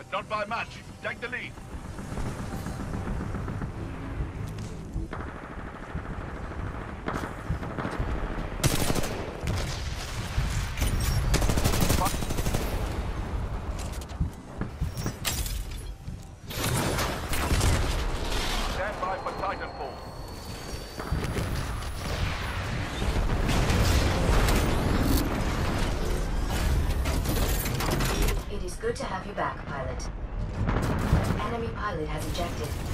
but not by much. Take the lead. It has ejected.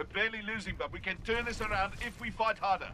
We're barely losing, but we can turn this around if we fight harder.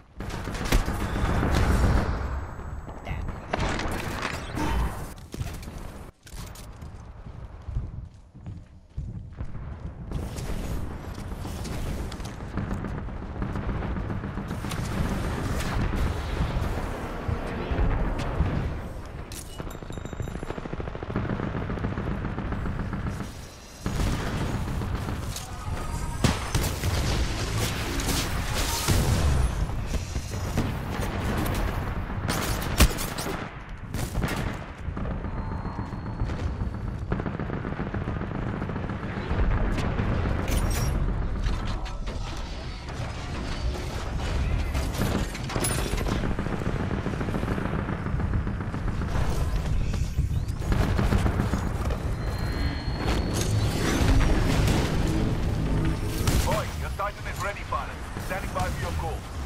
Titan is ready, pilot. Standing by for your call.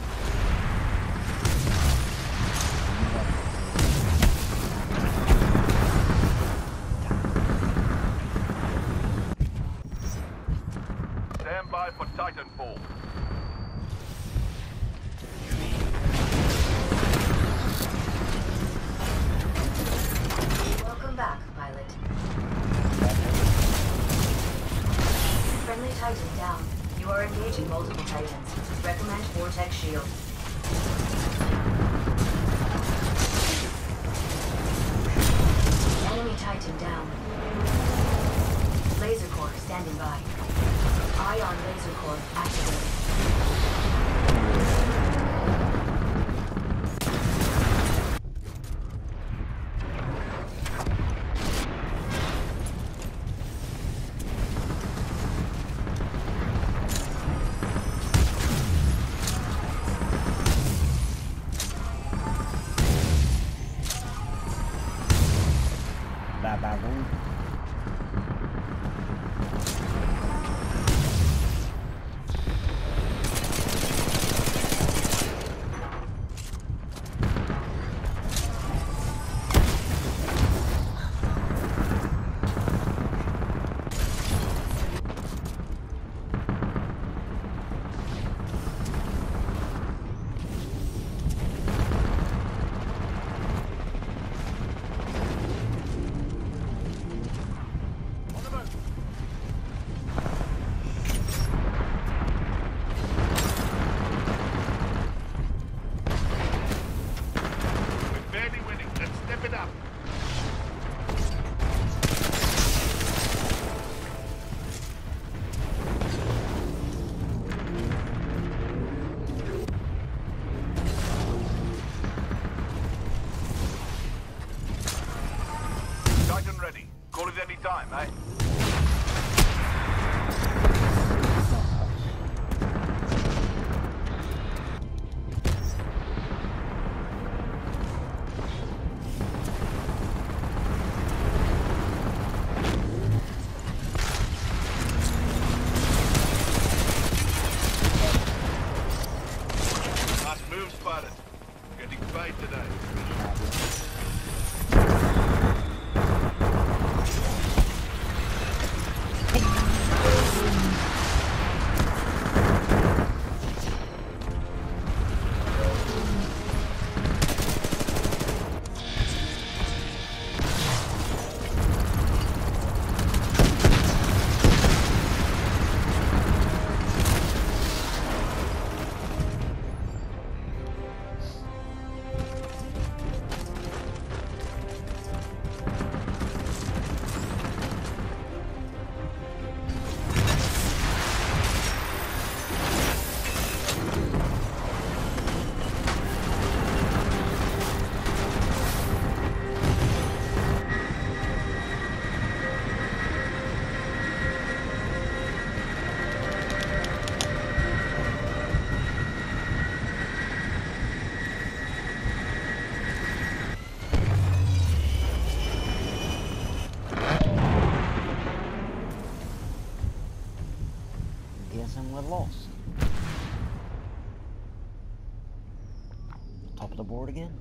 like. Ion laser core activated. us and we're lost. Top of the board again.